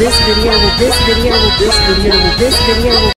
this video this video this video this video